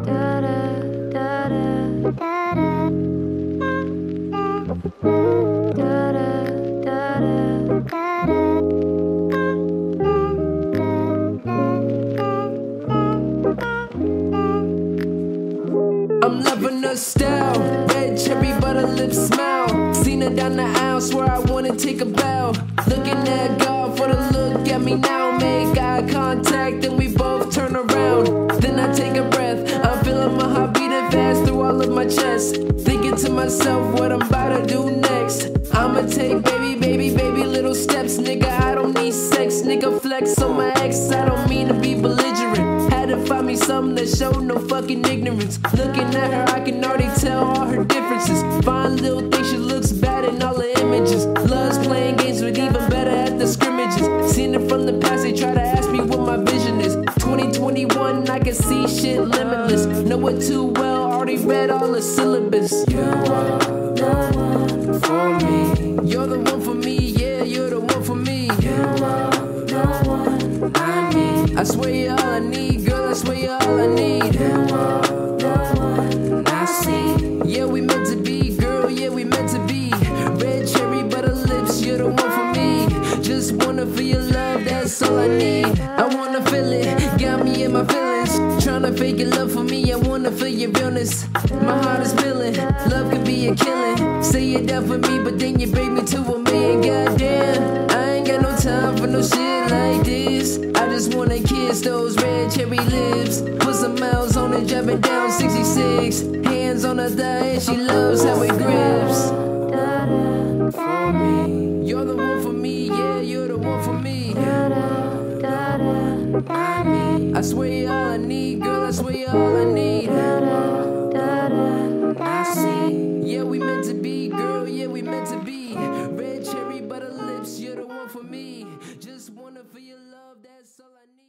I'm loving her style. Red cherry, butter lips smile. Seen her down the aisle, swear I wanna take a bow. Looking at God for the look at me now. Make eye contact, then we both turn around. Then I myself what I'm about to do next. I'ma take baby, baby, baby little steps. Nigga, I don't need sex. Nigga, flex on my ex. I don't mean to be belligerent. Had to find me something that showed no fucking ignorance. Looking at her, I can already tell all her differences. Fine little thing, she looks bad in all the images. Loves playing games, but even better at the scrimmages. Seen it from the past, they try to see shit limitless. Know it too well, already read all the syllabus. You are the one for me. You're the one for me, yeah, you're the one for me. You are the one I need. I swear you're all I need, girl, I swear you're all I need. You are the one I see. Yeah, we meant to be, girl, yeah, we meant to be. Red cherry, butter lips, you're the one for me. Just wanna feel your love, that's all I need. I wanna feel it, Tryna your love for me, I wanna feel your realness. My heart is feeling, love can be a killing. Say you're down for me, but then you break me to a million. Goddamn, I ain't got no time for no shit like this. I just wanna kiss those red cherry lips. Put some miles on it, jumping down 66. Hands on her thigh, and she loves how it grips. For me. You're the one for me, yeah, you're the one for me. I. I swear I need, us we all I need. I see. Yeah, we meant to be, girl. Yeah, we meant to be. Red cherry butter lips, you're the one for me. Just wanna feel your love, that's all I need.